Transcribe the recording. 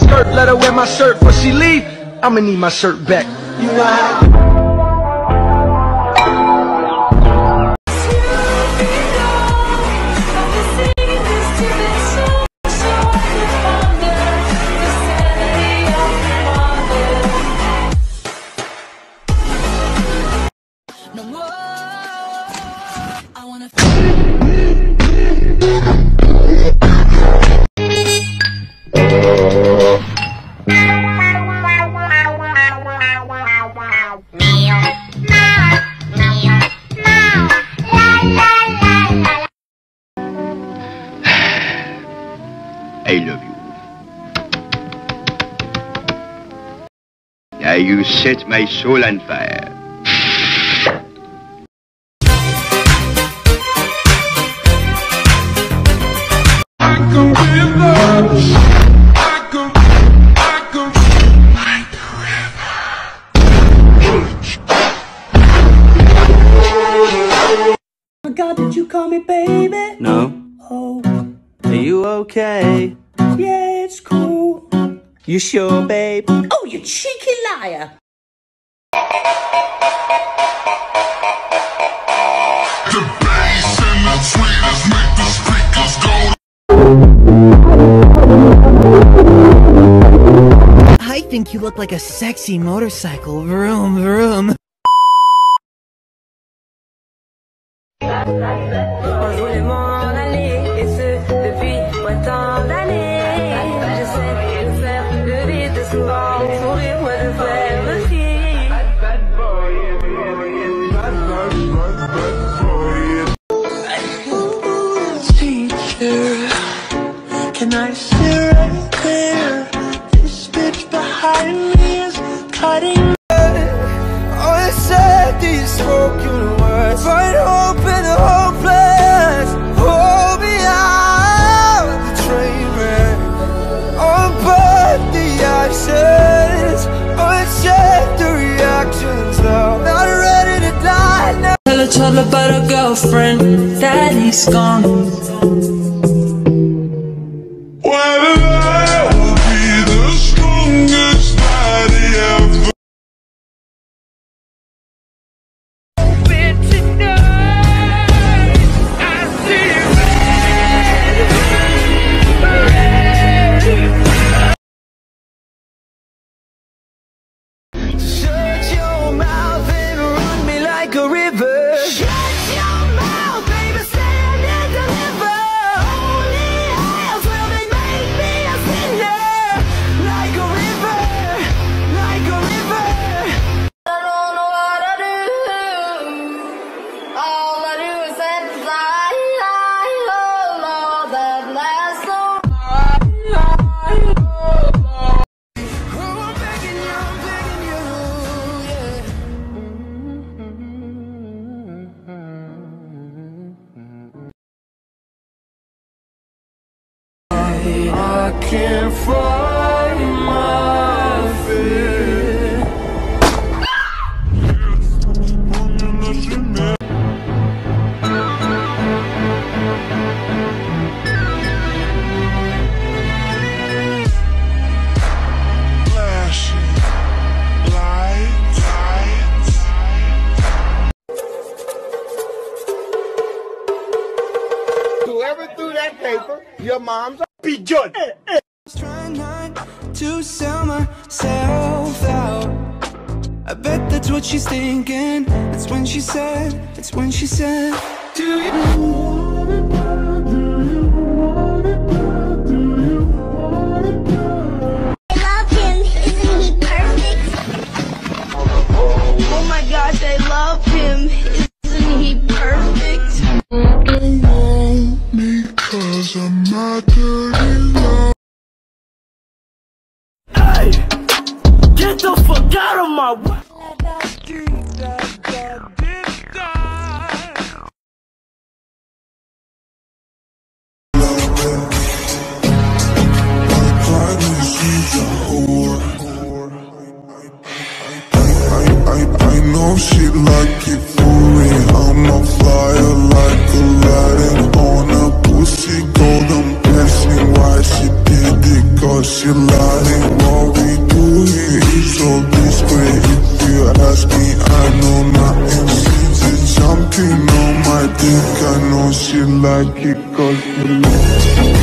Skirt, let her wear my shirt but she leave. I'ma need my shirt back. You know I love you. Now you set my soul on fire. God, did you call me baby? No. Oh, Are you okay? Um, yeah, it's cool. You sure, babe? Oh, you cheeky liar. I think you look like a sexy motorcycle. Vroom, vroom. These spoken words. Find hope in the hopeless Hold me out the train wreck Oh, but the actions just the reactions now Not ready to die now. Tell a child about a girlfriend, daddy's gone. Whoever threw that paper, your mom's a be good. Trying not to sell myself out. I bet that's what she's thinking. That's when she said, that's when she said, Do you I'm not. Get the fuck out of my way she like it for. I'm a flyer like Aladdin on a she gold, I'm why she did it Cause she lying, what we do here is so discreet. If you ask me, I know nothing. She's just jumping on my dick. I know she like it cause she like it.